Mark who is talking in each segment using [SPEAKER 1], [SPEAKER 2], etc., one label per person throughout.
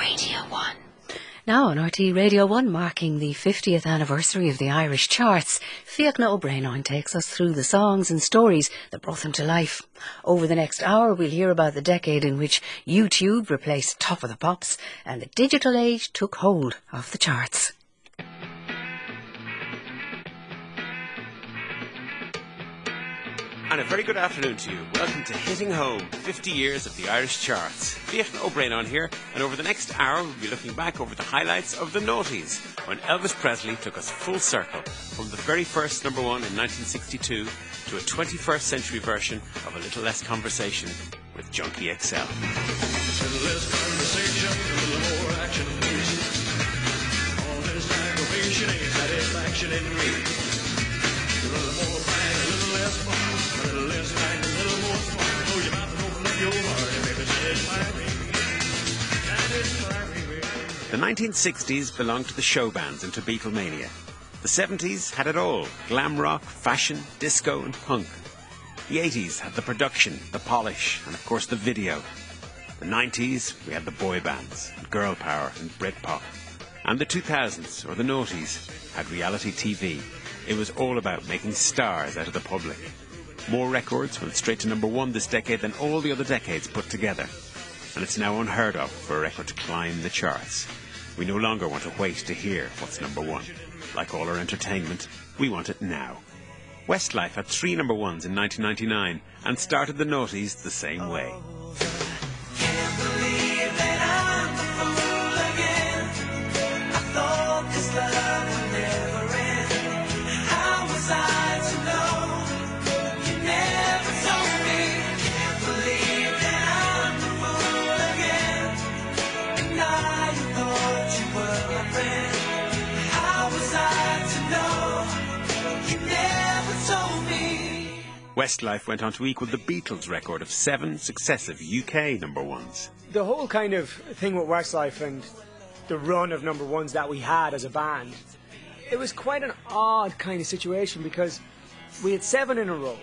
[SPEAKER 1] Radio 1. Now on RTE Radio 1, marking the 50th anniversary of the Irish charts, Fiachna O'Brien takes us through the songs and stories that brought them to life. Over the next hour, we'll hear about the decade in which YouTube replaced Top of the Pops and the digital age took hold of the charts.
[SPEAKER 2] And a very good afternoon to you. Welcome to Hitting Home, 50 years of the Irish charts. Fiachna O'Brien on here, and over the next hour we'll be looking back over the highlights of the noughties, when Elvis Presley took us full circle from the very first number one in 1962 to a 21st century version of A Little Less Conversation with Junkie XL. A little less The 1960s belonged to the show bands and to Beatlemania. The 70s had it all glam rock, fashion, disco, and punk. The 80s had the production, the polish, and of course the video. The 90s, we had the boy bands, and girl power, and Britpop. And the 2000s, or the noughties, had reality TV. It was all about making stars out of the public. More records went straight to number one this decade than all the other decades put together. And it's now unheard of for a record to climb the charts. We no longer want to wait to hear what's number one. Like all our entertainment, we want it now. Westlife had three number ones in 1999 and started the noughties the same way. Westlife went on to equal the Beatles' record of seven successive UK number ones.
[SPEAKER 3] The whole kind of thing with Westlife and the run of number ones that we had as a band, it was quite an odd kind of situation because we had seven in a row,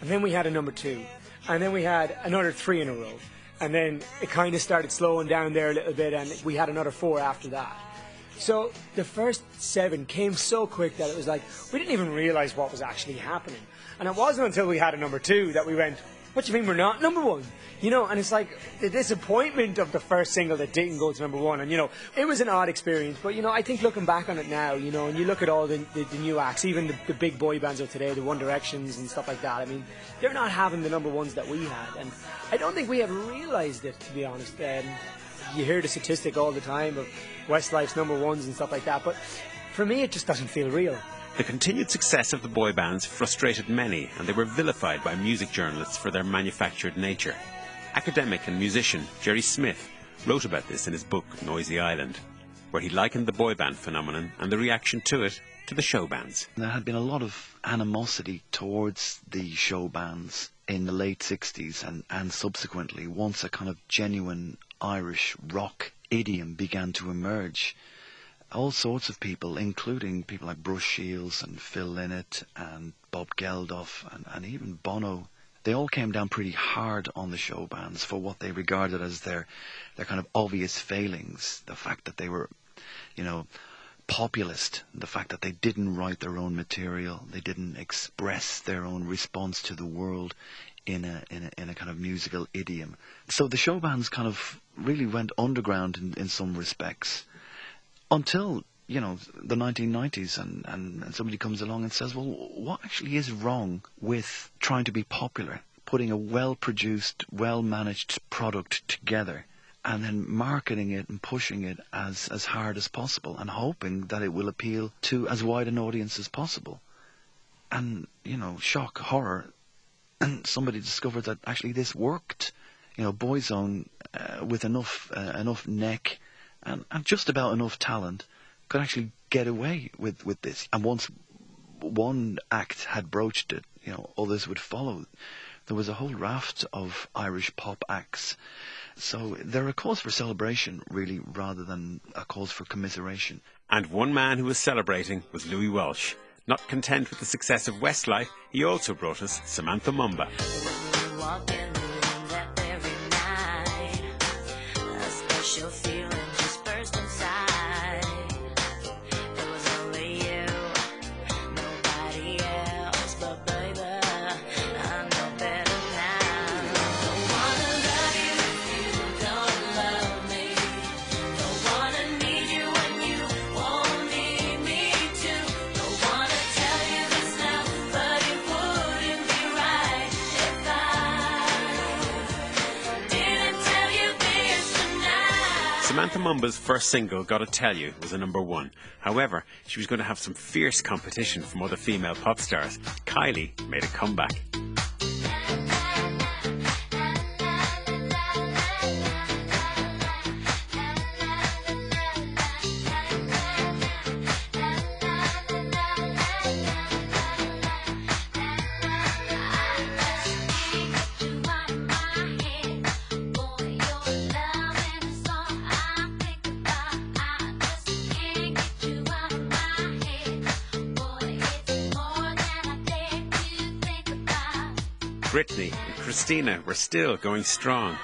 [SPEAKER 3] and then we had a number two, and then we had another three in a row, and then it kind of started slowing down there a little bit, and we had another four after that. So the first seven came so quick that it was like we didn't even realize what was actually happening. And it wasn't until we had a number two that we went, what do you mean we're not number one? You know, and it's like the disappointment of the first single that didn't go to number one. And, you know, it was an odd experience. But, you know, I think looking back on it now, you know, and you look at all the, the, the new acts, even the, the, big boy bands of today, the One Directions and stuff like that, I mean, they're not having the number ones that we had. And I don't think we have realised it, to be honest. Um, you hear the statistic all the time of Westlife's number ones and stuff like that. But for me, it just doesn't feel real.
[SPEAKER 2] The continued success of the boy bands frustrated many, and they were vilified by music journalists for their manufactured nature. Academic and musician Gerry Smyth wrote about this in his book Noisy Island, where he likened the boy band phenomenon and the reaction to it to the show bands.
[SPEAKER 4] There had been a lot of animosity towards the show bands in the late 60s and, and subsequently once a kind of genuine Irish rock idiom began to emerge all sorts of people, including people like Brush Shiels and Phil Lynott and Bob Geldof and, and even Bono, they all came down pretty hard on the show bands for what they regarded as their their kind of obvious failings. The fact that they were, you know, populist, the fact that they didn't write their own material, they didn't express their own response to the world in a in a in a kind of musical idiom. So the show bands kind of really went underground in, in some respects until you know the 1990s and, and, somebody comes along and says well what actually is wrong with trying to be popular putting a well produced well managed product together and then marketing it and pushing it as, as hard as possible and hoping that it will appeal to as wide an audience as possible? And you know shock horror and somebody discovered that actually this worked. You know boyzone uh, with enough uh, enough neck and, and just about enough talent could actually get away with, with this. And once one act had broached it, you know, others would follow. There was a whole raft of Irish pop acts. So they're a cause for celebration, really, rather than a cause for commiseration.
[SPEAKER 2] And one man who was celebrating was Louis Walsh. Not content with the success of Westlife, he also brought us Samantha Mumba. Night,
[SPEAKER 5] Samantha Mumba's first single, Gotta Tell You, was a number one. However, she was going to have some fierce competition from other female pop stars. Kylie made a comeback. Christina were still going strong.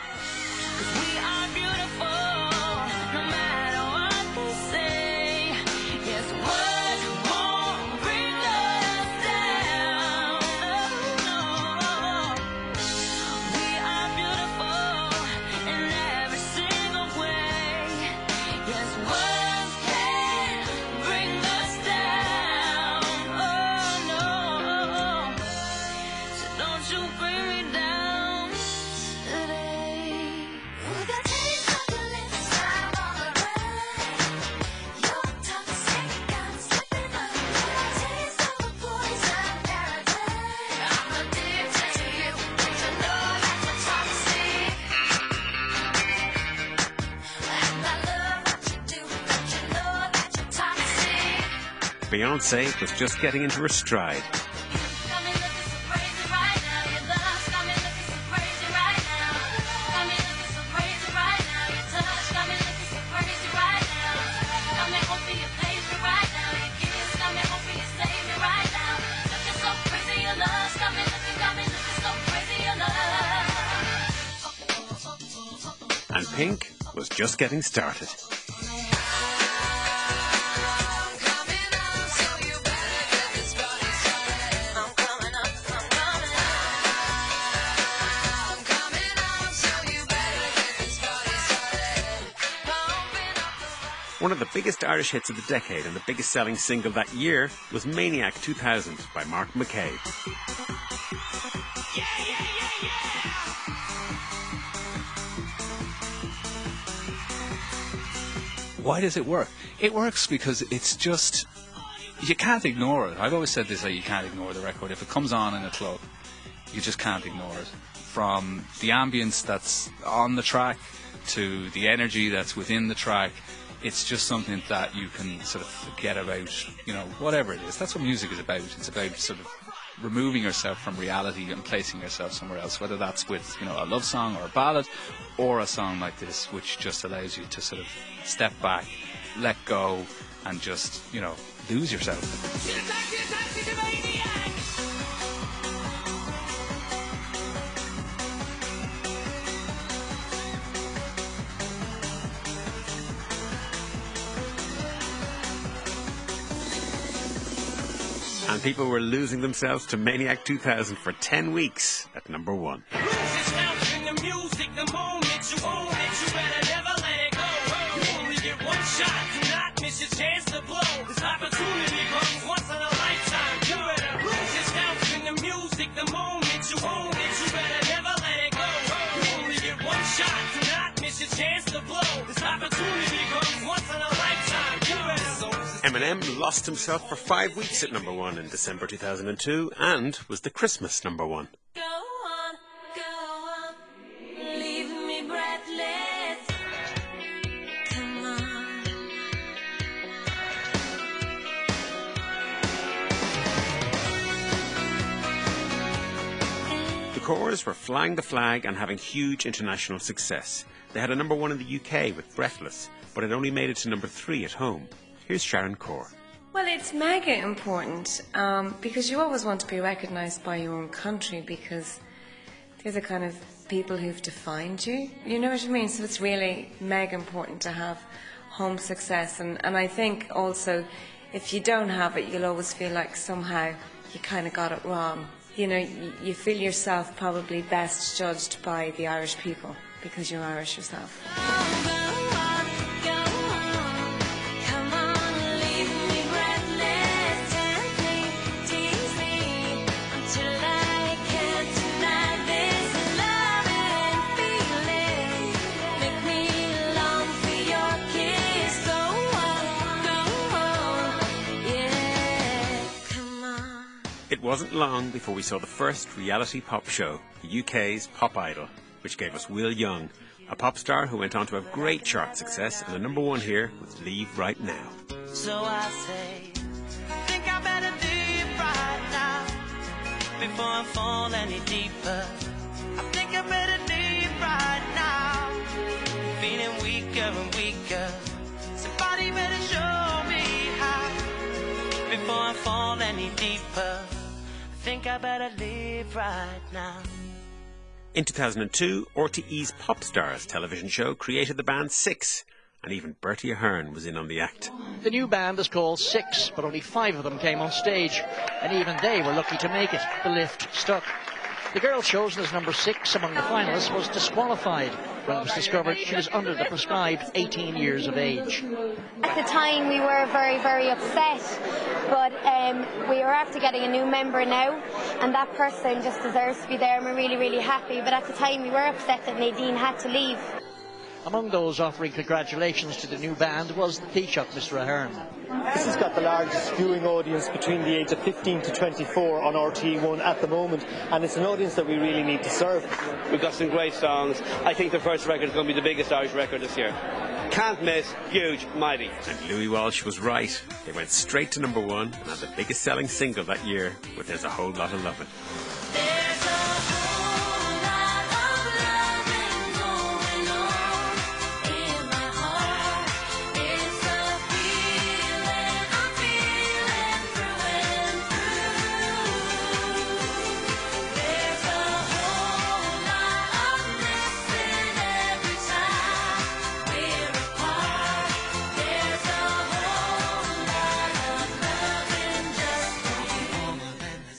[SPEAKER 5] Beyonce was just getting into her stride. And Pink was just getting started. The biggest Irish hits of the decade and the biggest selling single that year was Maniac 2000 by Mark McCabe.
[SPEAKER 6] Why does it work? It works because it's just you can't ignore it. I've always said this: you can't ignore the record. If it comes on in a club, you just can't ignore it. From the ambience that's on the track to the energy that's within the track, it's just something that you can sort of forget about, you know, whatever it is. That's what music is about. It's about sort of removing yourself from reality and placing yourself somewhere else, whether that's with, you know, a love song or a ballad or a song like this, which just allows you to sort of step back, let go, and just, you know, lose yourself.
[SPEAKER 5] And people were losing themselves to Maniac 2000 for 10 weeks at number one. Lost himself for five weeks at number one in December 2002 and was the Christmas number one.
[SPEAKER 2] Go on, go on, leave me breathless. Come on.
[SPEAKER 5] The Corrs were flying the flag and having huge international success. They had a number one in the UK with Breathless, but it only made it to number three at home. Here's Sharon Corr.
[SPEAKER 7] Well, it's mega important um, because you always want to be recognised by your own country because they're the kind of people who've defined you. You know what I mean? So it's really mega important to have home success. And, and I think also if you don't have it, you'll always feel like somehow you kind of got it wrong. You know, you, you feel yourself probably best judged by the Irish people because you're Irish yourself.
[SPEAKER 2] Wasn't long before we saw the first reality pop show, the UK's Pop Idol, which gave us Will Young, a pop star who went on to have great chart success and a number one here with Leave Right Now.
[SPEAKER 8] So I say, think I better leave right now before I fall any deeper. I think I better leave right now, feeling weaker and weaker. Somebody better show me how before I fall any deeper. I think I better leave right now.
[SPEAKER 2] In 2002, RTE's Pop Stars television show created the band Six, and even Bertie Ahern was in on the act.
[SPEAKER 9] The new band is called Six, but only five of them came on stage, and even they were lucky to make it. The lift stuck. The girl chosen as number six among the finalists was disqualified when it was discovered she was under the prescribed 18 years of age.
[SPEAKER 10] At the time, we were very, very upset, but um, we are after getting a new member now, and that person just deserves to be there, and we're really, really happy. But at the time, we were upset that Nadine had to leave.
[SPEAKER 9] Among those offering congratulations to the new band was the Taoiseach, Mr. Ahern.
[SPEAKER 11] This has got the largest viewing audience between the age of 15 to 24 on RT1 at the moment, and it's an audience that we really need to serve.
[SPEAKER 12] We've got some great songs. I think the first record is going to be the biggest Irish record this year. Can't miss, huge, mighty.
[SPEAKER 2] And Louis Walsh was right. They went straight to number one and had the biggest selling single that year with There's a Whole Lot of Lovin'.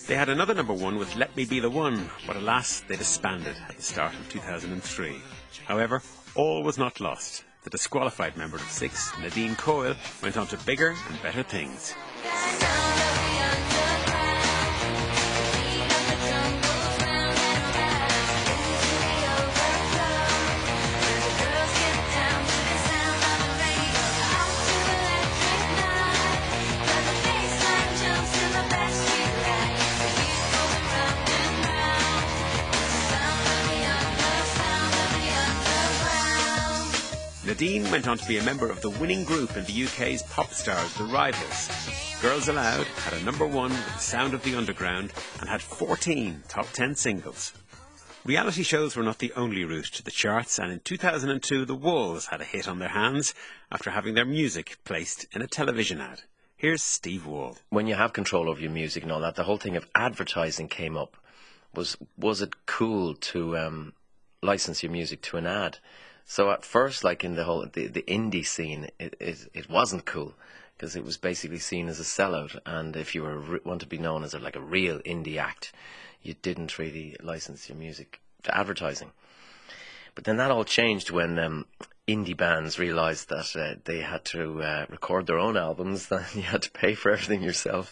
[SPEAKER 2] They had another number one with Let Me Be the One, but alas, they disbanded at the start of 2003. However, all was not lost. The disqualified member of Six, Nadine Coyle, went on to bigger and better things. Nadine went on to be a member of the winning group in the UK's pop stars The Rivals. Girls Aloud had a number one with the sound of the underground and had 14 top 10 singles. Reality shows were not the only route to the charts, and in 2002 the Walls had a hit on their hands after having their music placed in a television ad. Here's Steve Wall.
[SPEAKER 13] when you have control over your music and all that, the whole thing of advertising came up. Was was it cool to um, license your music to an ad? So at first, like in the whole the, the indie scene, it, it it wasn't cool because it was basically seen as a sellout, and if you were re- want to be known as a, like a real indie act, you didn't really license your music to advertising. But then that all changed when um, indie bands realised that uh, they had to uh, record their own albums, and you had to pay for everything yourself.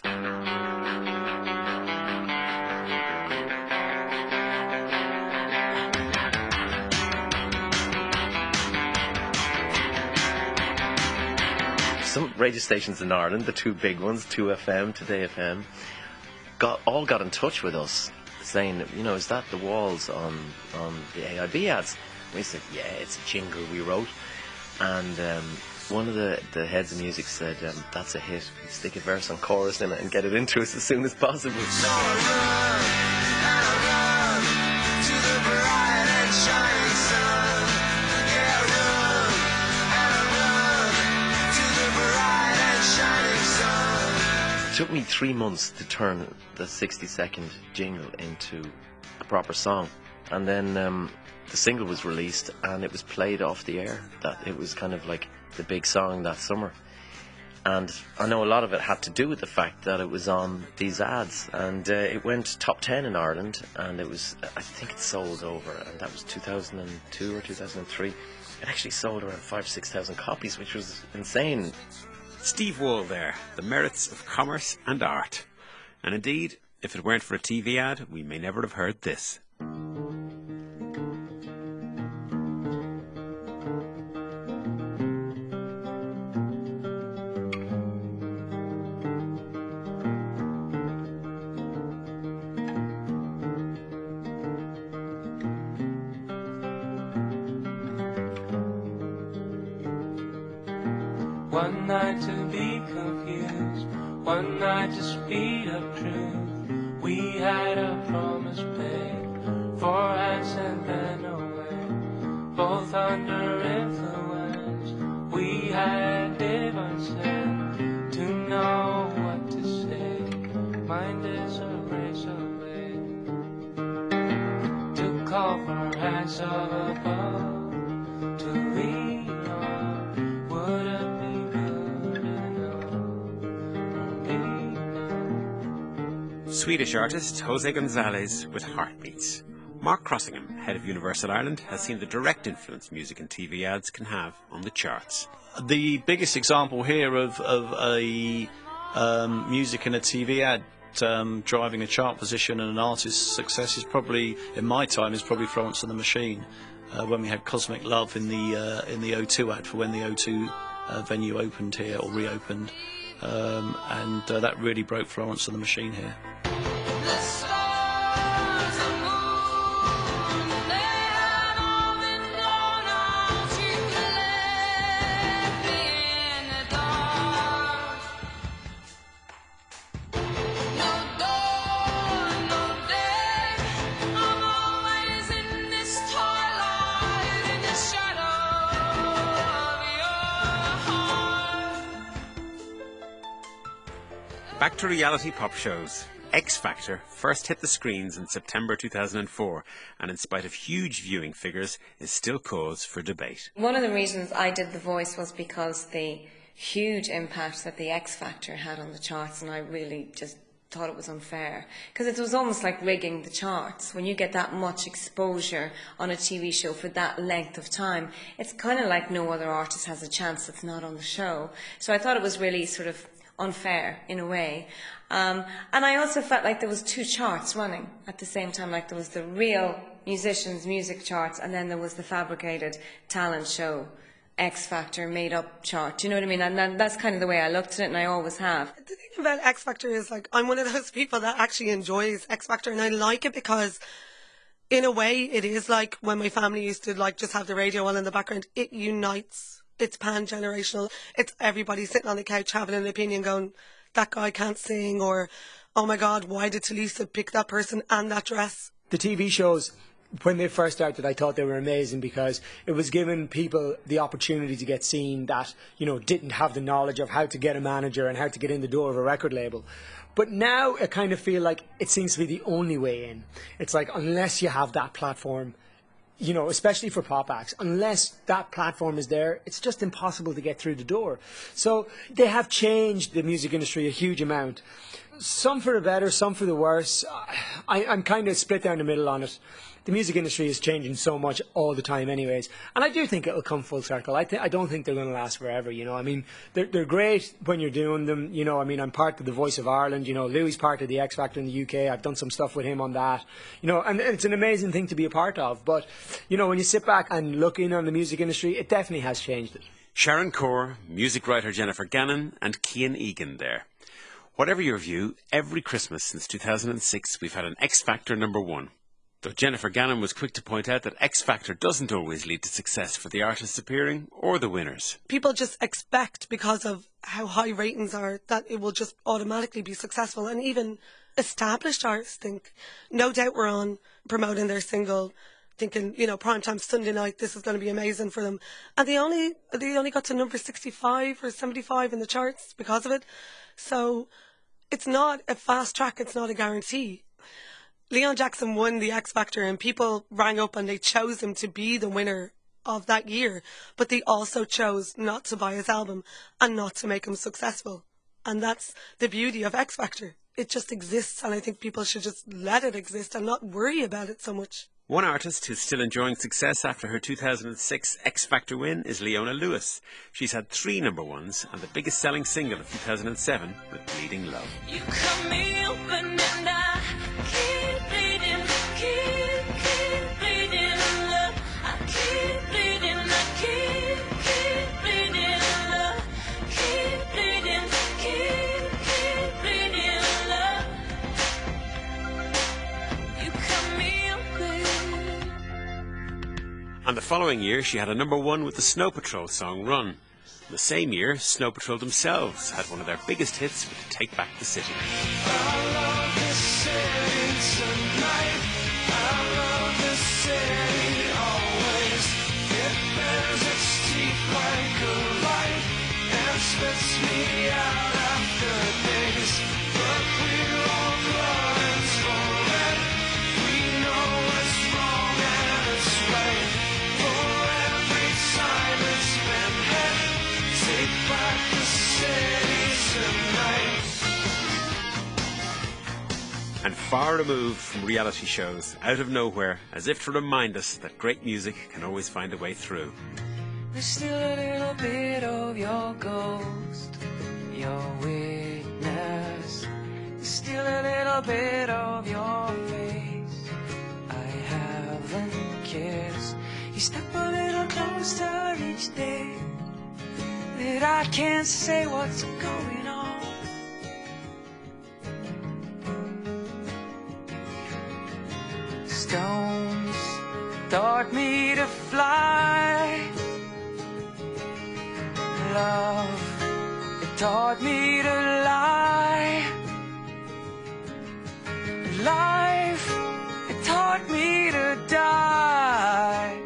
[SPEAKER 13] Some radio stations in Ireland, the two big ones, 2FM, Today FM, got all got in touch with us saying, you know, is that the walls on on the AIB ads? We said, yeah, it's a jingle we wrote. And um, one of the, the heads of music said, um, that's a hit. Stick a verse and chorus in it and get it into us as soon as possible. Took me three months to turn the 60 second jingle into a proper song. And then um, the single was released and it was played off the air. That it was kind of like the big song that summer. And I know a lot of it had to do with the fact that it was on these ads. And uh, it went top 10 in Ireland and it was, I think it sold over, and that was 2002 or 2003. It actually sold around five, 6,000 copies, which was insane.
[SPEAKER 2] Steve Wall there, the merits of commerce and art. And indeed, if it weren't for a TV ad, we may never have heard this.
[SPEAKER 14] To be confused, one night to speed up truth. We had a promise paid, four hands and then away. Both under influence, we had divine sense to know what to say. Mind is a razor blade to call for hands of above
[SPEAKER 2] Swedish artist Jose Gonzalez with Heartbeats. Mark Crossingham, head of Universal Ireland, has seen the direct influence music and TV ads can have on the charts.
[SPEAKER 15] The biggest example here of, of a um, music and a TV ad um, driving a chart position and an artist's success is probably, in my time, is probably Florence and the Machine. Uh, when we had Cosmic Love in the uh, in the O2 ad for when the O2 uh, venue opened here or reopened, um, and uh, that really broke Florence and the Machine here.
[SPEAKER 2] Back to reality pop shows. X Factor first hit the screens in September 2004 and in spite of huge viewing figures is still cause for debate.
[SPEAKER 7] One of the reasons I did The Voice was because the huge impact that the X Factor had on the charts, and I really just thought it was unfair because it was almost like rigging the charts when you get that much exposure on a TV show for that length of time it's kind of like no other artist has a chance that's not on the show so I thought it was really sort of unfair in a way um, and I also felt like there was two charts running at the same time like there was the real musicians music charts and then there was the fabricated talent show X Factor made up chart. Do you know what I mean? And that, that's kind of the way I looked at it, and I always have.
[SPEAKER 16] The thing about X Factor is like I'm one of those people that actually enjoys X Factor, and I like it because, in a way, it is like when my family used to like just have the radio on in the background. It unites. It's pan generational. It's everybody sitting on the couch having an opinion, going, "That guy can't sing," or "Oh my God, why did Tulisa pick that person and that dress?"
[SPEAKER 3] The TV shows when they first started, I thought they were amazing because it was giving people the opportunity to get seen that you know didn't have the knowledge of how to get a manager and how to get in the door of a record label. But now I kind of feel like it seems to be the only way in. It's like unless you have that platform, you know, especially for pop acts, unless that platform is there, it's just impossible to get through the door. So they have changed the music industry a huge amount. Some for the better, some for the worse. I, I'm kind of split down the middle on it the music industry is changing so much all the time, anyways. And I do think it'll come full circle. I, th- I don't think they're going to last forever. You know, I mean, they're they're great when you're doing them. You know, I mean, I'm part of the Voice of Ireland. You know, Louis part of the X Factor in the UK. I've done some stuff with him on that. You know, and it's an amazing thing to be a part of. But you know, when you sit back and look in on the music industry, it definitely has changed it.
[SPEAKER 2] Sharon Corr, music writer Jennifer Gannon, and Kian Egan there. Whatever your view, every Christmas since 2006 we've had an X Factor number one. Though Jennifer Gannon was quick to point out that X Factor doesn't always lead to success for the artists appearing or the winners.
[SPEAKER 16] People just expect because of how high ratings are that it will just automatically be successful, and even established artists think. No doubt we're on promoting their single, thinking you know primetime Sunday night this is going to be amazing for them, and they only they only got to number sixty five or seventy five in the charts because of it. So it's not a fast track. It's not a guarantee. Leon Jackson won the X Factor and people rang up and they chose him to be the winner of that year, but they also chose not to buy his album and not to make him successful. And that's the beauty of X Factor. It just exists and I think people should just let it exist and not worry about it so much.
[SPEAKER 2] One artist who's still enjoying success after her 2006 X Factor win is Leona Lewis. She's had three number ones and the biggest selling single of 2007 with Bleeding Love.
[SPEAKER 5] And
[SPEAKER 2] the following year she had a number one with the Snow Patrol song Run. The same year, Snow Patrol themselves had one of their biggest hits with Take Back the City. And far removed from reality shows, out of nowhere, as if to remind us that great music can always find a way through.
[SPEAKER 14] There's still a little bit of your ghost, your witness. There's still a little bit of your face. I haven't kissed. You step a little closer each day. That I can't say what's going on. Stones taught me to fly love. It taught me to lie. Life, it taught me to die.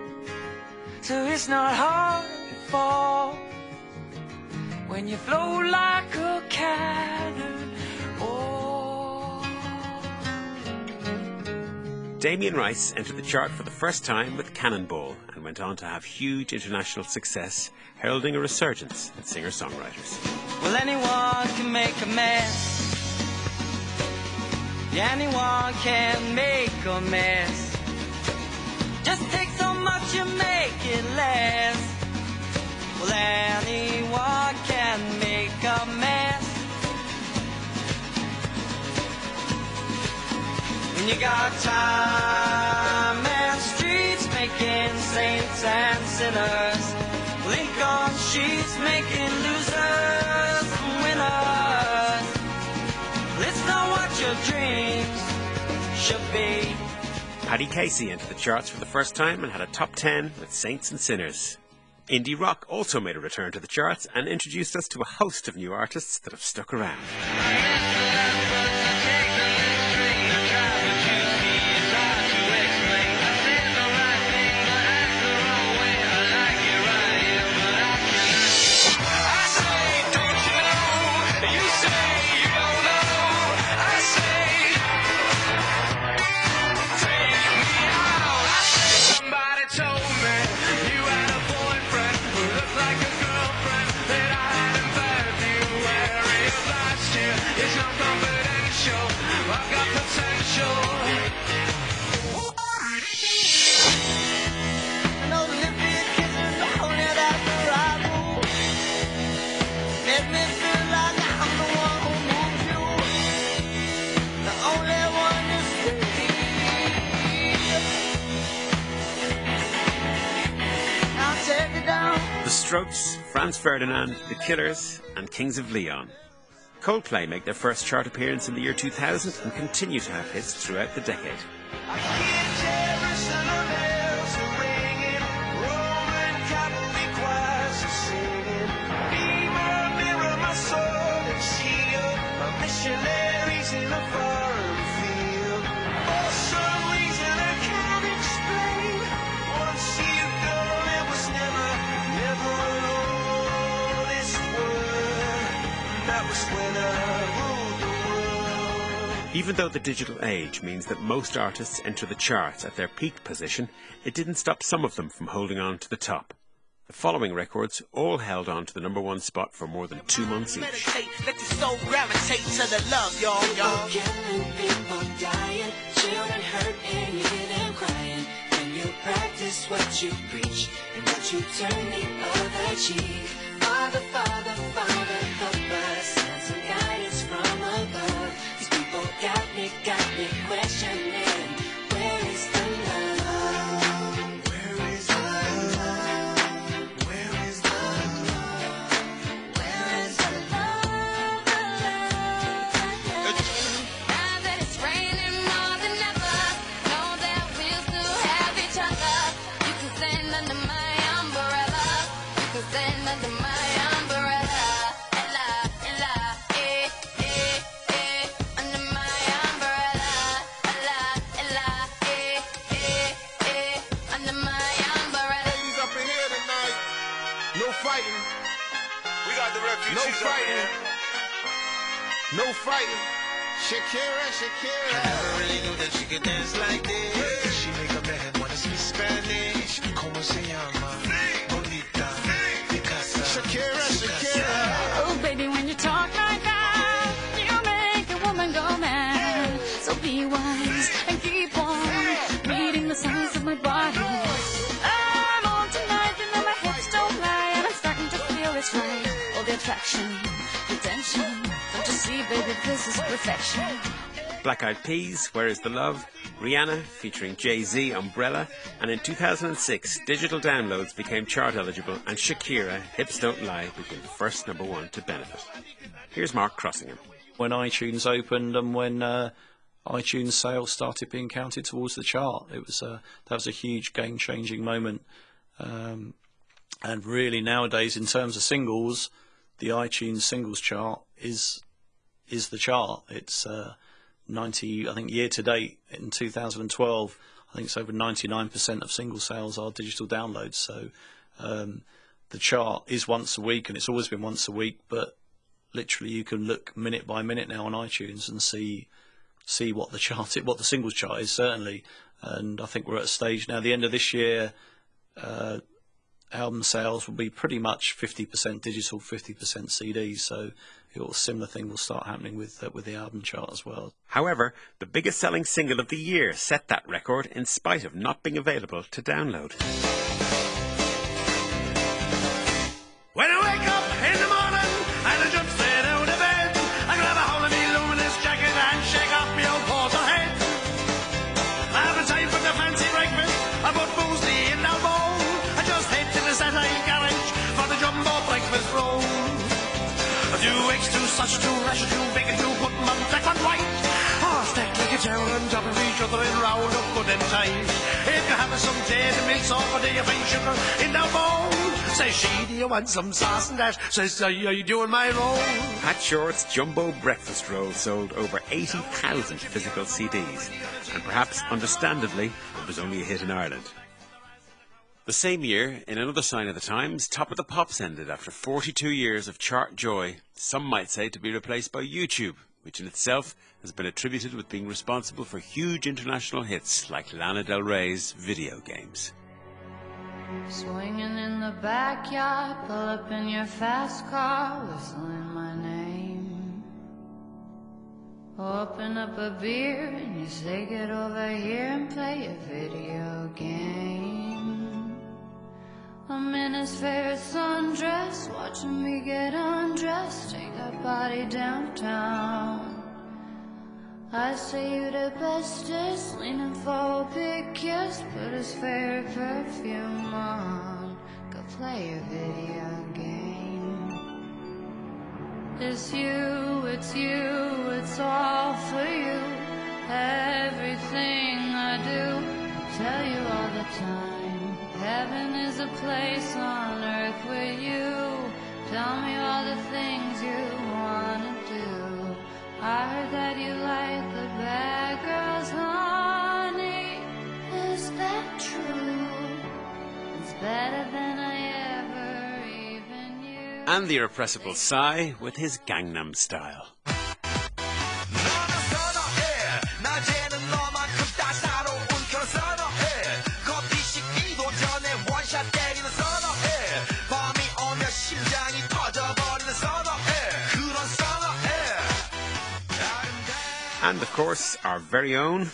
[SPEAKER 14] So it's not hard to fall when you flow like a cannon. Oh.
[SPEAKER 2] Damien Rice entered the chart for the first time with Cannonball and went on to have huge international success, heralding a resurgence in singer songwriters.
[SPEAKER 8] Well, anyone can make a mess. Anyone can make a mess. Just take so much and make it last. Well, anyone can make When you got time and streets making saints and sinners, link on sheets making losers and winners. It's not what your dreams should be.
[SPEAKER 2] Paddy Casey entered the charts for the first time and had a top 10 with Saints and Sinners. Indie rock also made a return to the charts and introduced us to a host of new artists that have stuck around. Strokes, Franz Ferdinand, The Killers, and Kings of Leon. Coldplay make their first chart appearance in the year 2000 and continue to have hits throughout the decade. Even though the digital age means that most artists enter the charts at their peak position, it didn't stop some of them from holding on to the top. The following records all held on to the number one spot for more than two months each.
[SPEAKER 8] Let your soul gravitate to the love, y'all, y'all.
[SPEAKER 5] Killing people dying, children hurt and you hear them crying. And you practice what you preach and what you turn the other cheek. Father, Father, Father,
[SPEAKER 17] No fighting. Shakira, Shakira.
[SPEAKER 18] I Never really knew that she could dance like this. She make a man wanna speak Spanish. Como se llama?
[SPEAKER 19] See, is perfection.
[SPEAKER 2] Black Eyed Peas, Where Is the Love? Rihanna, featuring Jay Z, Umbrella, and in 2006, digital downloads became chart eligible, and Shakira, Hips Don't Lie, became the first number one to benefit. Here's Mark Crossingham.
[SPEAKER 3] when iTunes opened and when uh, iTunes sales started being counted towards the chart. It was a, that was a huge game changing moment. Um, and really nowadays, in terms of singles, the iTunes singles chart is is the chart. It's uh, 90, I think, year to date in 2012. I think it's over 99% of single sales are digital downloads. So um, the chart is once a week, and it's always been once a week. But literally, you can look minute by minute now on iTunes and see see what the chart, what the singles chart is certainly. And I think we're at a stage now. The end of this year, uh, album sales will be pretty much 50% digital, 50% CDs. So a similar thing will start happening with uh, with the album chart as well.
[SPEAKER 2] However, the biggest selling single of the year set that record in spite of not being available to download.
[SPEAKER 17] If some the milk sugar in the bowl? Says she, do you want some sauce and that? Says, are you, are you doing my roll?
[SPEAKER 2] Pat Short's Jumbo Breakfast Roll sold over 80,000 physical CDs, and perhaps understandably, it was only a hit in Ireland. The same year, in another sign of the times, Top of the Pops ended after 42 years of chart joy, some might say to be replaced by YouTube, which in itself has been attributed with being responsible for huge international hits like Lana Del Rey's video games.
[SPEAKER 5] Swinging in the backyard, pull up in your fast car, whistling my name. Open up a beer and you say, Get over here and play a video game. I'm in his favorite sundress, watching me get undressed, take that body downtown. I say you're the bestest, leaning for a big kiss, put his favorite perfume on, go play a video game. It's you, it's you, it's all for you. Everything I do, tell you all the time. Heaven is a place on earth with you. Tell me all the things you do. I heard that you like the bad girls, honey. Is that true? It's better than I ever even knew.
[SPEAKER 2] And the irrepressible Psy with his Gangnam Style. And of course, our very own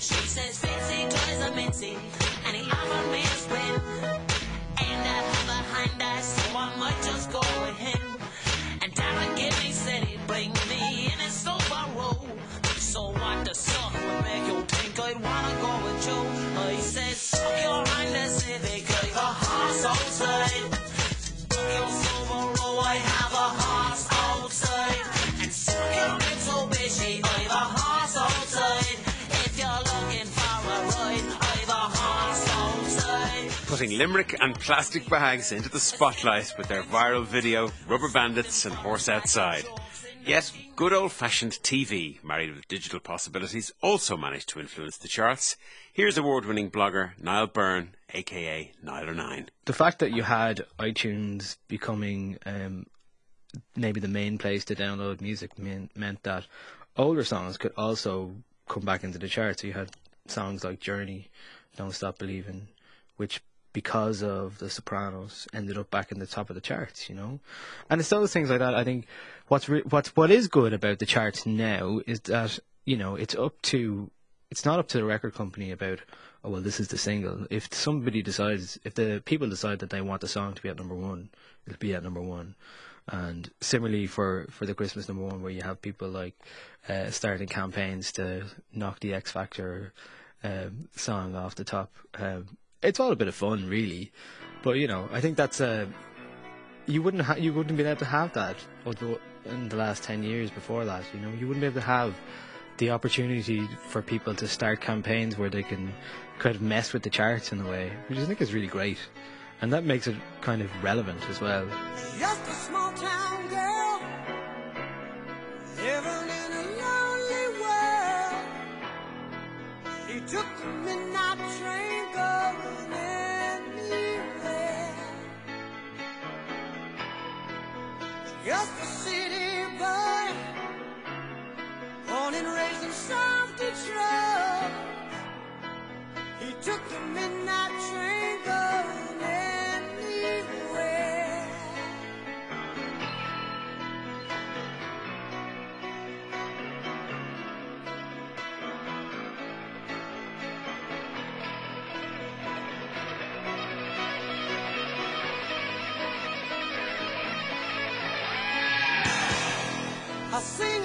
[SPEAKER 2] putting Limerick and plastic bags into the spotlight with their viral video Rubber Bandits and Horse Outside. Yet, good old fashioned TV, married with digital possibilities, also managed to influence the charts. Here's award winning blogger Niall Byrne, aka Nialler9.
[SPEAKER 20] the fact that you had iTunes becoming um, maybe the main place to download music mean, meant that older songs could also come back into the charts. You had songs like Journey, Don't Stop Believing, which because of The Sopranos ended up back in the top of the charts. You know, and it's those things like that. I think what's re- what's what is good about the charts now is that you know it's up to it's not up to the record company about oh well this is the single if somebody decides if the people decide that they want the song to be at number one it'll be at number one and similarly for for the christmas number one where you have people like uh, starting campaigns to knock the x factor um, song off the top um, it's all a bit of fun really. But you know i think that's you wouldn't ha- you wouldn't be able to have that although in the last 10 years before that you know? You wouldn't be able to have the opportunity for people to start campaigns where they can kind of mess with the charts in a way which i think is really great. And that makes it kind of relevant as well.
[SPEAKER 21] Just a small town girl living in a lonely world. She took the midnight Just a city boy, born and raised in South Detroit. He took the midnight train going A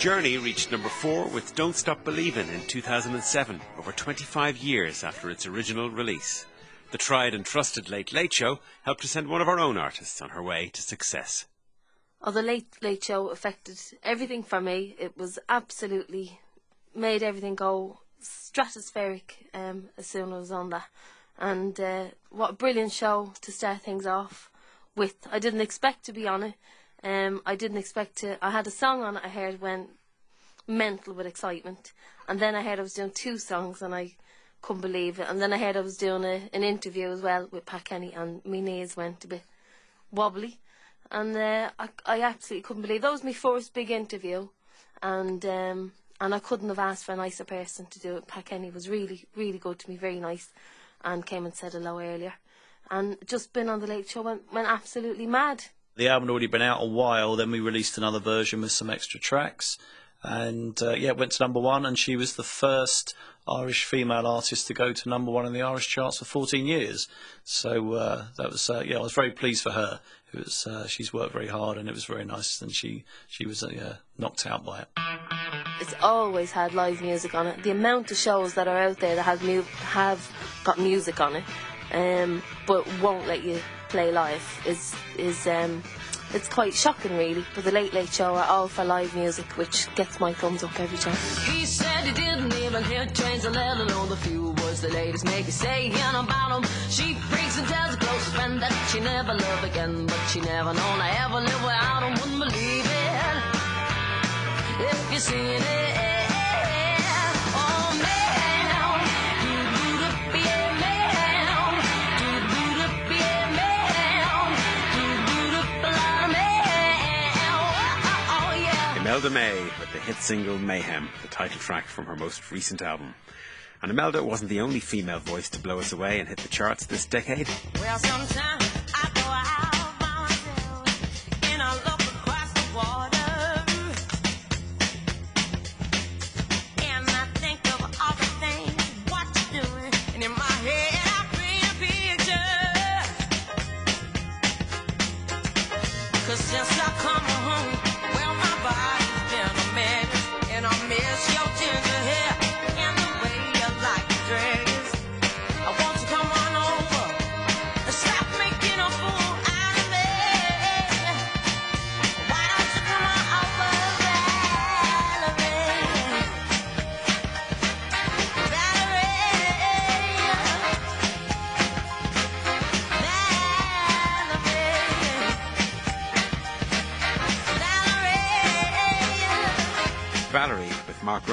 [SPEAKER 2] Journey reached number four with Don't Stop Believin' in 2007, over 25 years after its original release. The tried and trusted Late Late Show helped to send one of our own artists on her way to success.
[SPEAKER 22] Oh, the Late Late Show affected everything for me. It was absolutely made everything go stratospheric um, as soon as I was on that. And uh, what a brilliant show to start things off with. I didn't expect to be on it. Um, I didn't expect to. I had a song on I heard went mental with excitement. And then I heard I was doing two songs and I couldn't believe it. And then I heard I was doing a, an interview as well with Pat Kenny and my knees went a bit wobbly. And uh, I, I absolutely couldn't believe that was my first big interview. And um, and I couldn't have asked for a nicer person to do it. Pat Kenny was really, really good to me, very nice, and came and said hello earlier. And just been on the Late Show went, went absolutely mad.
[SPEAKER 3] The album had already been out a while. Then we released another version with some extra tracks, and uh, yeah, it went to number one. And she was the first Irish female artist to go to number one in the Irish charts for 14 years. So uh, that was uh, yeah, I was very pleased for her. It was uh, she's worked very hard, and it was very nice. And she she was uh, knocked out by it.
[SPEAKER 22] It's always had live music on it. The amount of shows that are out there that have mu- have got music on it, um, but won't let you play live is is um, it's quite shocking really. But the Late Late Show are all for live music, which gets my thumbs up every time.
[SPEAKER 5] He said he didn't even hear trains, let alone the few words the ladies make you say about. She freaks and tells friend that she never again, but she never known I ever live without him. Wouldn't believe it if you seen it.
[SPEAKER 2] Imelda May with the hit single Mayhem, the title track from her most recent album. And Imelda wasn't the only female voice to blow us away and hit the charts this decade.
[SPEAKER 5] Well,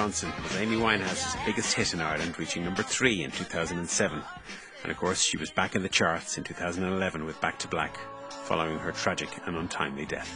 [SPEAKER 2] Ronson was Amy Winehouse's biggest hit in Ireland, reaching number three in 2007. And of course, she was back in the charts in 2011 with Back to Black, following her tragic and untimely death.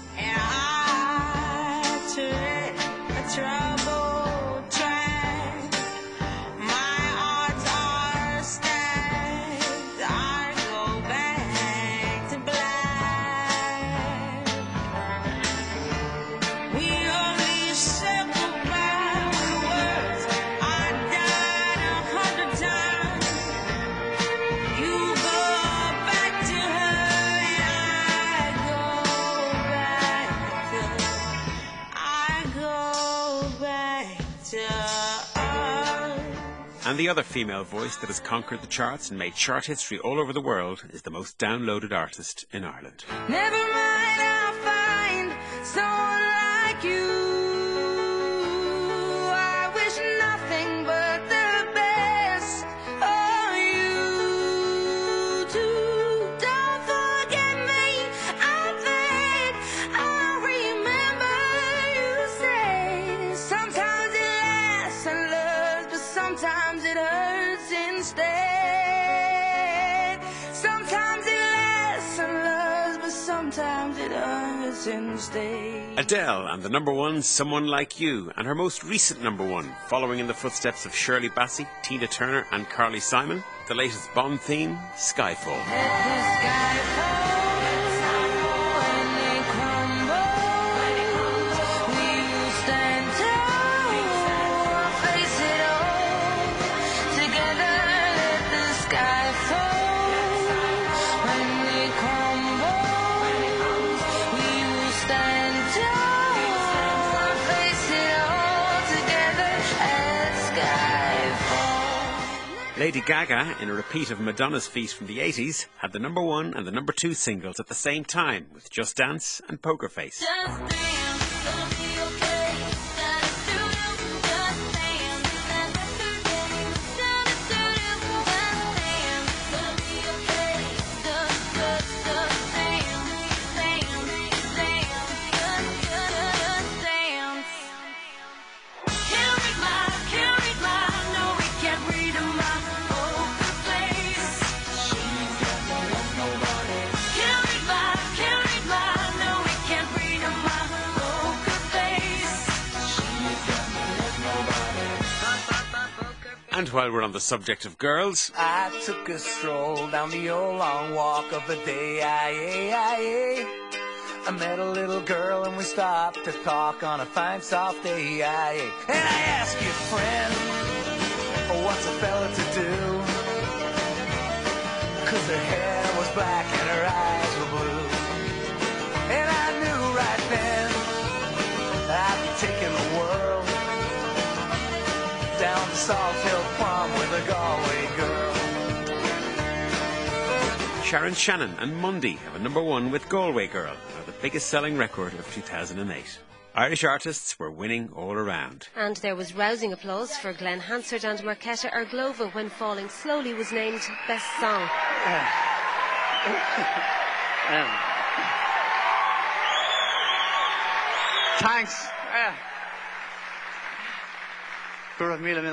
[SPEAKER 2] And the other female voice that has conquered the charts and made chart history all over the world is the most downloaded artist in Ireland.
[SPEAKER 5] Never hurts instead.
[SPEAKER 2] Adele and the number one, Someone Like You, and her most recent number one, following in the footsteps of Shirley Bassey, Tina Turner, and Carly Simon, the latest Bond theme, Skyfall. Lady Gaga, in a repeat of Madonna's feat from the 80s, had the number one and the number two singles at the same time with Just Dance and Poker Face. And while we're on the subject of girls,
[SPEAKER 23] I took a stroll down the old long walk of the day. I, I, I met a little girl and we stopped to talk on a fine soft day. I, and I asked you, friend, what's a fella to do? Cause her hair was black and her eyes Salt Hill Prom with a Galway girl.
[SPEAKER 2] Sharon Shannon and Mundy have a number one with Galway Girl, now the biggest selling record of 2008. Irish artists were winning all around.
[SPEAKER 24] And there was rousing applause for Glen Hansard and Marketa Irglova when Falling Slowly was named Best Song.
[SPEAKER 25] Thanks. Uh,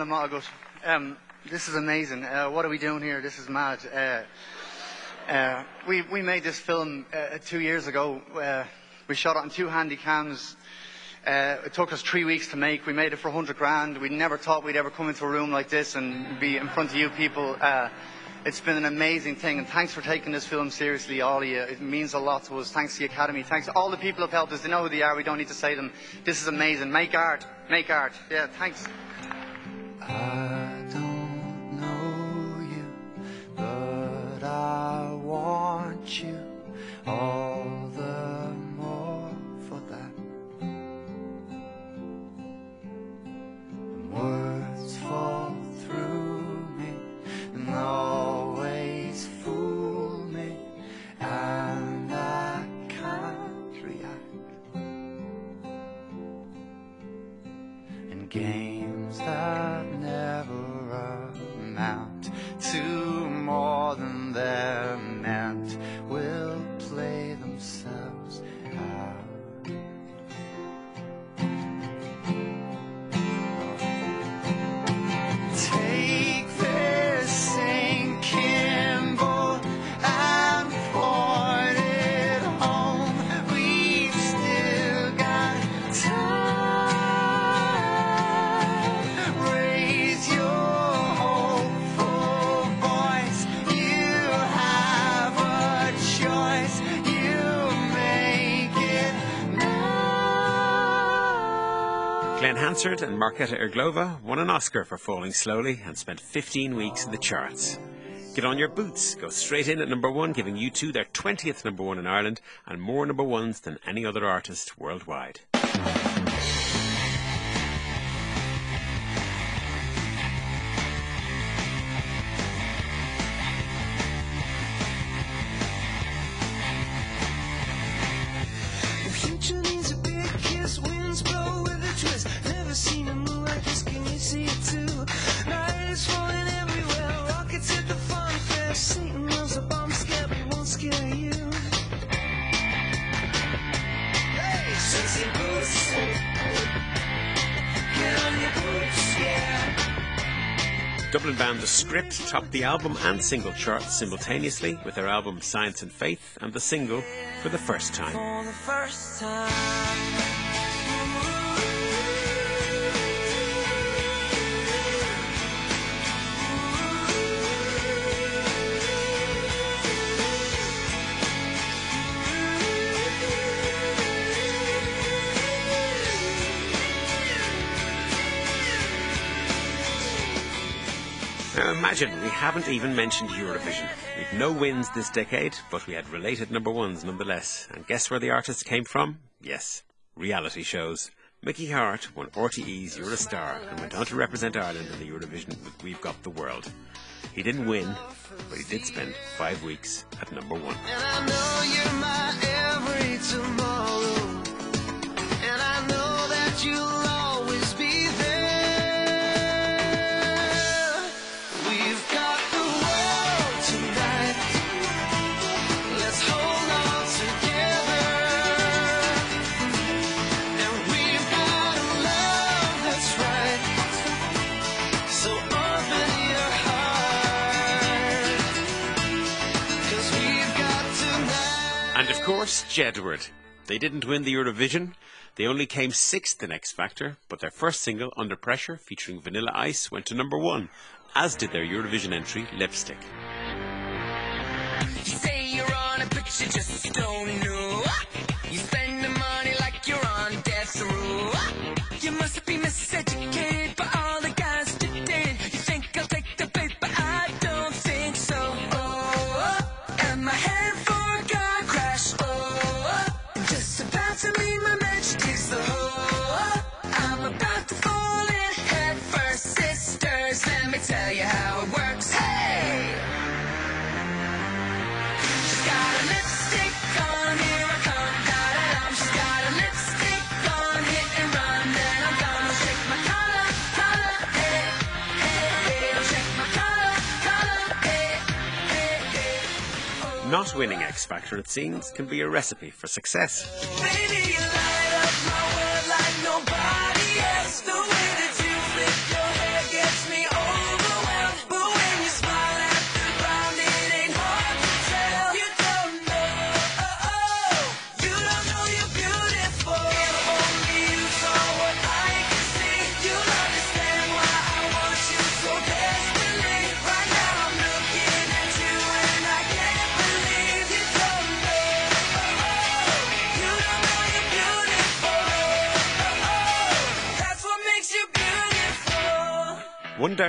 [SPEAKER 25] Matagut. Um, this is amazing. Uh, what are we doing here? This is mad. Uh, uh, we, we made this film uh, two years ago. Uh, we shot it on two handy cams. Uh, it took us three weeks to make. We made it for 100 grand. We never thought we'd ever come into a room like this and be in front of you people. It's been an amazing thing, and thanks for taking this film seriously, all of you. It means a lot to us. Thanks to the Academy. Thanks to all the people who've helped us. They know who they are. We don't need to say them. This is amazing. Make art. Make art. Yeah, thanks.
[SPEAKER 23] I don't know you, but I want you all
[SPEAKER 2] Hansard and Marketa Irglova won an Oscar for Falling Slowly and spent 15 weeks in the charts. Get on your boots, go straight in at number one, giving U2 their 20th number one in Ireland and more number ones than any other artist worldwide. Dublin band The Script topped the album and single charts simultaneously with their album Science and Faith and the single for the first time. Now imagine we haven't even mentioned Eurovision. We've no wins this decade, but we had related number ones nonetheless. And guess where the artists came from? Yes, reality shows. Mickey Harte won RTE's You're a Star and went on to represent Ireland in the Eurovision with We've Got the World. He didn't win, but he did spend five weeks at number one.
[SPEAKER 5] And
[SPEAKER 2] Jedward. They didn't win the Eurovision. They only came sixth in X Factor, but their first single, Under Pressure, featuring Vanilla Ice, went to number one, as did their Eurovision entry, Lipstick.
[SPEAKER 5] You spend the money like you're on death row. You must be
[SPEAKER 2] Not winning X Factor, it seems, can be a recipe for success.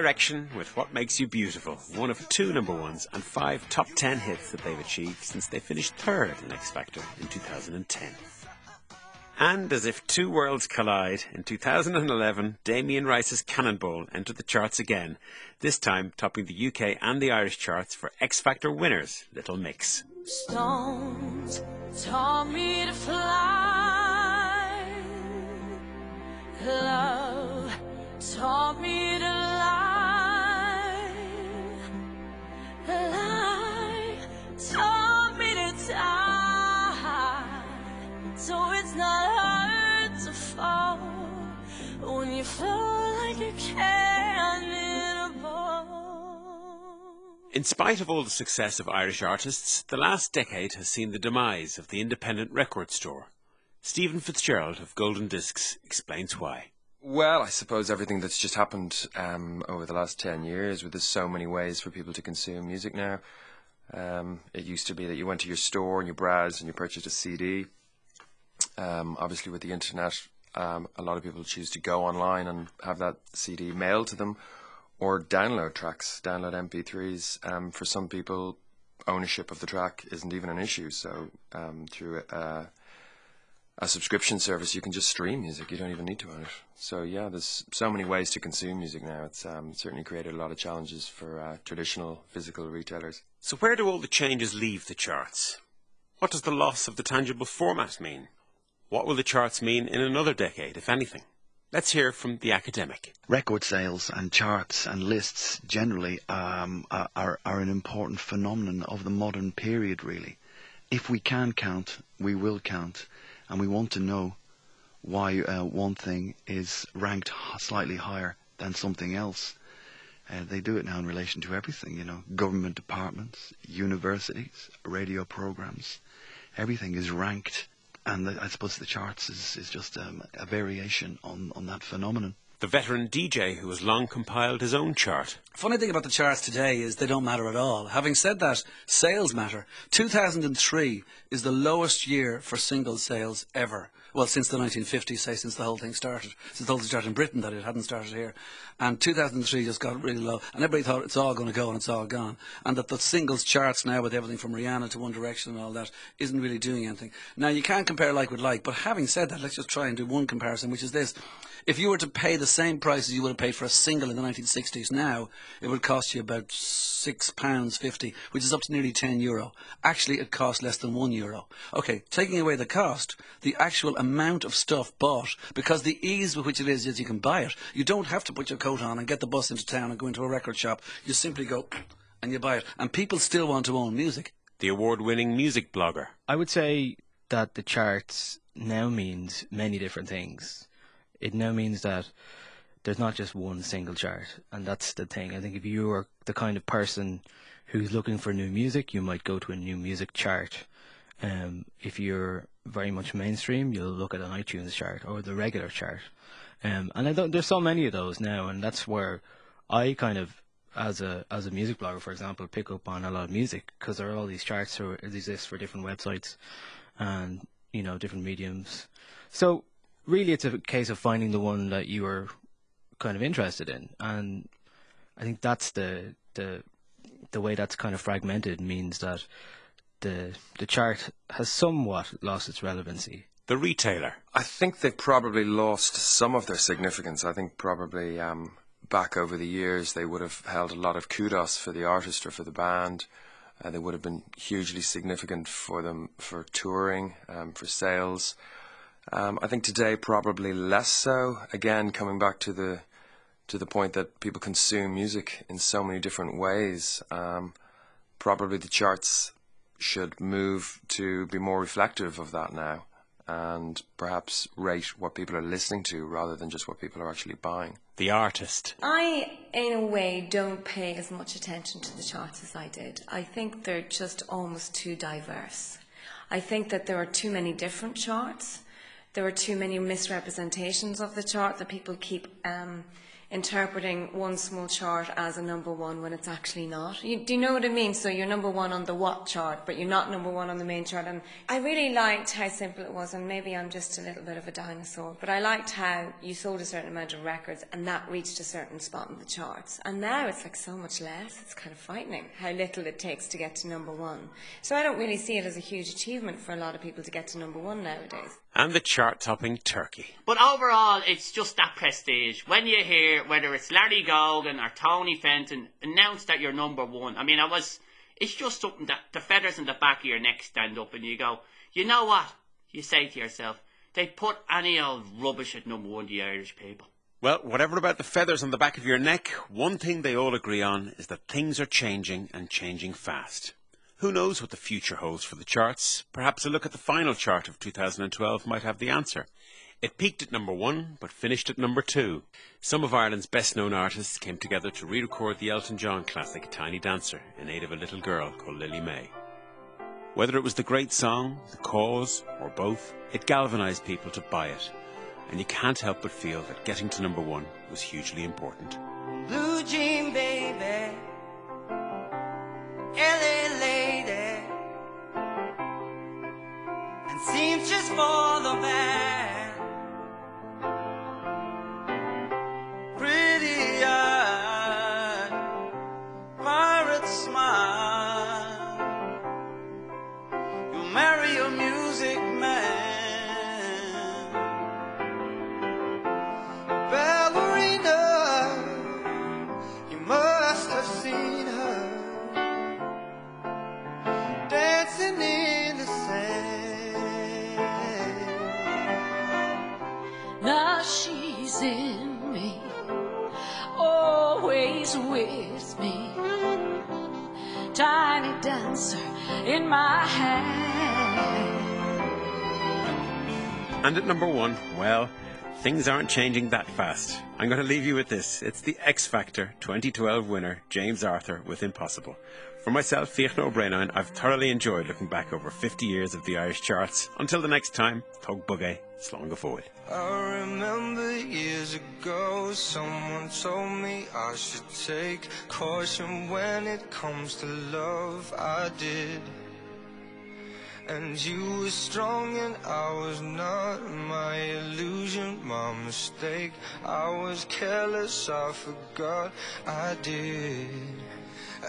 [SPEAKER 2] Direction with What Makes You Beautiful, one of two number ones and five top ten hits that they've achieved since they finished third in X Factor in 2010. And as if two worlds collide, in 2011, Damien Rice's Cannonball entered the charts again, this time topping the UK and the Irish charts for X Factor winners, Little Mix.
[SPEAKER 5] Stones taught me to fly. Love taught me to So it's not hard to fall when you fall like a can in a ball.
[SPEAKER 2] In spite of all the success of Irish artists, the last decade has seen the demise of the independent record store. Stephen Fitzgerald of Golden Discs explains why.
[SPEAKER 26] Well, I suppose everything that's just happened um, over the last 10 years, where there's so many ways for people to consume music now. Um, it used to be that you went to your store and you browsed and you purchased a CD. Um, obviously, with the internet Um, a lot of people choose to go online and have that CD mailed to them, or download tracks, download MP3s. Um, for some people, ownership of the track isn't even an issue. So um, through a, a subscription service, you can just stream music. You don't even need to own it. So yeah, there's so many ways to consume music now. It's um, certainly created a lot of challenges for uh, traditional physical retailers.
[SPEAKER 2] So where do all the changes leave the charts? What does the loss of the tangible format mean? What will the charts mean in another decade, if anything? Let's hear from the academic.
[SPEAKER 27] record sales and charts and lists generally um, are, are, an important phenomenon of the modern period, really. If we can count, we will count, and we want to know why uh, one thing is ranked slightly higher than something else. Uh, they do it now in relation to everything, you know, government departments, universities, radio programs. Everything is ranked, and the, I suppose the charts is, is just um, a variation on, on that phenomenon.
[SPEAKER 2] The veteran DJ who has long compiled his own chart.
[SPEAKER 17] Funny thing about the charts today is they don't matter at all. Having said that, sales matter. 2003 is the lowest year for single sales ever. Well, since the 1950s, say, since the whole thing started. Since the whole thing started in Britain, that it hadn't started here. And 2003 just got really low. And everybody thought it's all going to go and it's all gone. And that the singles charts now with everything from Rihanna to One Direction and all that isn't really doing anything. Now, you can't compare like with like, but having said that, let's just try and do one comparison, which is this. If you were to pay the same price as you would have paid for a single in the 1960s now, it would cost you about six pounds fifty, which is up to nearly ten euro. Actually, it costs less than one euro. Okay, taking away the cost, the actual amount of stuff bought, because the ease with which it is, is you can buy it. You don't have to put your coat on and get the bus into town and go into a record shop. You simply go and you buy it. And people still want to own music.
[SPEAKER 2] The award-winning music blogger.
[SPEAKER 20] I would say that the charts now means many different things. It now means that there's not just one single chart, and that's the thing. I think if you are the kind of person who's looking for new music, you might go to a new music chart. Um, if you're very much mainstream, you'll look at an iTunes chart or the regular chart. Um, and I don't, there's so many of those now, and that's where I kind of, as a as a music blogger, for example, pick up on a lot of music because there are all these charts that exist for different websites and you know different mediums. So really, it's a case of finding the one that you are kind of interested in, and I think that's the the the way that's kind of fragmented means that the the chart has somewhat lost its relevancy.
[SPEAKER 2] The retailer.
[SPEAKER 26] I think they've probably lost some of their significance. I think probably um, back over the years they would have held a lot of kudos for the artist or for the band. Uh, they would have been hugely significant for them for touring, um, for sales. Um, I think today probably less so. Again, coming back to the to the point that people consume music in so many different ways. Um, probably the charts should move to be more reflective of that now, and perhaps rate what people are listening to rather than just what people are actually buying.
[SPEAKER 2] The artist.
[SPEAKER 7] I, in a way, don't pay as much attention to the charts as I did. I think they're just almost too diverse. I think that there are too many different charts. There are too many misrepresentations of the chart that people keep um, interpreting one small chart as a number one when it's actually not. You, do you know what I mean? So you're number one on the what chart, but you're not number one on the main chart. And I really liked how simple it was, and maybe I'm just a little bit of a dinosaur, but I liked how you sold a certain amount of records and that reached a certain spot in the charts. And now it's like so much less. It's kind of frightening how little it takes to get to number one. So I don't really see it as a huge achievement for a lot of people to get to number one nowadays.
[SPEAKER 2] And the chart-topping turkey.
[SPEAKER 28] But overall, it's just that prestige. When you hear whether it's Larry Gogan or Tony Fenton announce that you're number one, I mean, I was. It's just something that the feathers in the back of your neck stand up, and you go, you know what? You say to yourself, they put any old rubbish at number one, the Irish people.
[SPEAKER 2] Well, whatever about the feathers on the back of your neck, one thing they all agree on is that things are changing and changing fast. Who knows what the future holds for the charts? Perhaps a look at the final chart of 2012 might have the answer. It peaked at number one, but finished at number two. Some of Ireland's best known artists came together to re record the Elton John classic Tiny Dancer in aid of a little girl called Lily May. Whether it was the great song, the cause, or both, it galvanised people to buy it. And you can't help but feel that getting to number one was hugely important.
[SPEAKER 8] Blue jean baby, seems just for the Pretty
[SPEAKER 29] pirate smile. You marry a music man, ballerina. You must have seen her. Dancer in my hand.
[SPEAKER 2] And at number one, well, things aren't changing that fast. I'm going to leave you with this. It's the X Factor 2012 winner, James Arthur, with Impossible. For myself, Fiachna O'Brien, I've thoroughly enjoyed looking back over 50 years of the Irish charts. Until the next time, Tug Bugay, Slán go forward.
[SPEAKER 21] I remember years ago someone told me I should take caution when it comes to love. I did. And you were strong and I was not my illusion, my mistake. I was careless, I forgot I did.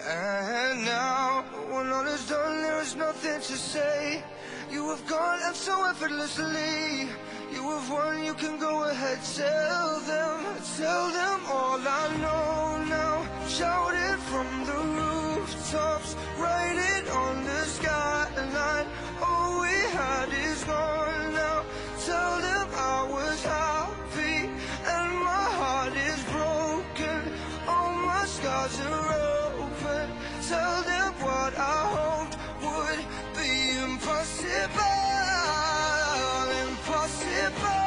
[SPEAKER 21] And now, when all is done, there is nothing to say. You have gone and so effortlessly. You have won, you can go ahead, tell them, tell them all I know now. Shout it from the rooftops, write it on the skyline. All we had is gone now. Tell them I was happy and my heart is broken. All my scars are open. Tell them what I hoped would be impossible. Impossible.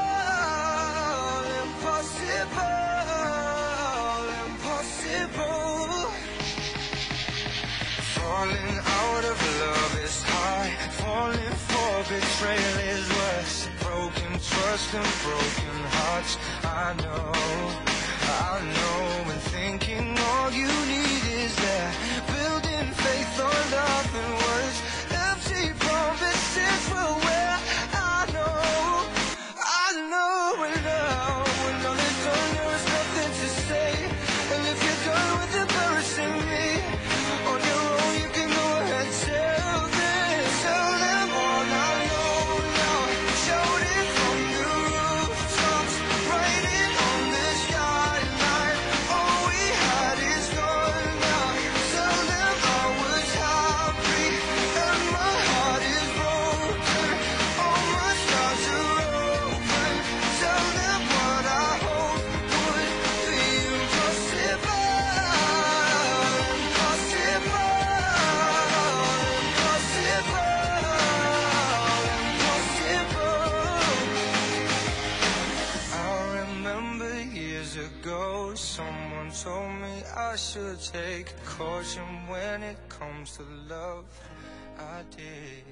[SPEAKER 21] Impossible. Impossible. Falling out of love is high. Falling for betrayal is worse. Broken trust and broken hearts. I know, I know. And thinking all you need is that. Building faith Take caution when it comes to love. I did.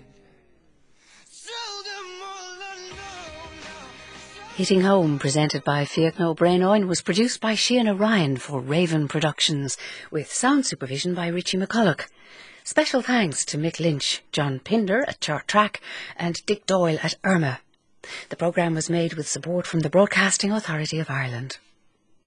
[SPEAKER 30] Hitting Home, presented by Fiachna O'Brien was produced by Sheena Ryan for Raven Productions, with sound supervision by Richie McCulloch. Special thanks to Mick Lynch, John Pinder at Chart Track, and Dick Doyle at IRMA. The programme was made with support from the Broadcasting Authority of Ireland.